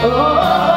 Oh, oh, oh.